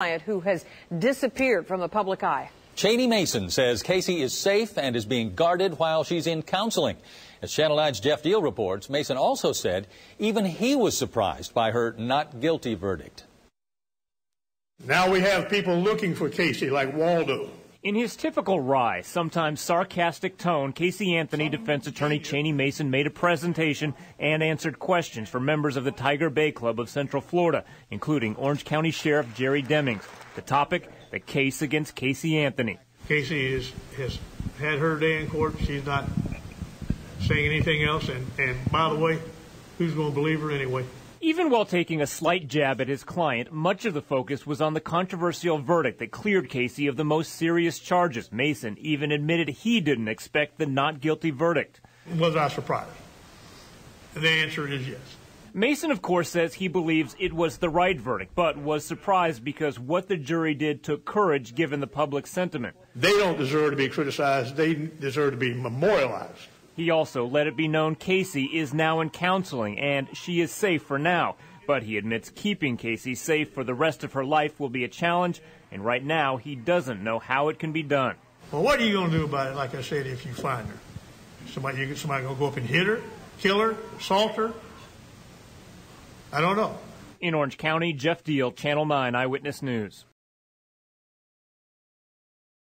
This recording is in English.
client who has disappeared from the public eye. Cheney Mason says Casey is safe and is being guarded while she's in counseling. As Channel 9's Jeff Deal reports, Mason also said even he was surprised by her not guilty verdict. Now we have people looking for Casey like Waldo. In his typical wry, sometimes sarcastic tone, Casey Anthony defense attorney Cheney Mason made a presentation and answered questions for members of the Tiger Bay Club of Central Florida, including Orange County Sheriff Jerry Demings. The topic, the case against Casey Anthony. Casey is, has had her day in court. She's not saying anything else. And, and by the way, who's going to believe her anyway? Even while taking a slight jab at his client, much of the focus was on the controversial verdict that cleared Casey of the most serious charges. Mason even admitted he didn't expect the not guilty verdict. Was I surprised? The answer is yes. Mason, of course, says he believes it was the right verdict, but was surprised because what the jury did took courage given the public sentiment. They don't deserve to be criticized, they deserve to be memorialized. He also let it be known Casey is now in counseling and she is safe for now. But he admits keeping Casey safe for the rest of her life will be a challenge, and right now he doesn't know how it can be done. Well, what are you going to do about it, like I said, if you find her? Somebody, you, somebody going to go up and hit her, kill her, assault her? I don't know. In Orange County, Jeff Deal, Channel 9 Eyewitness News.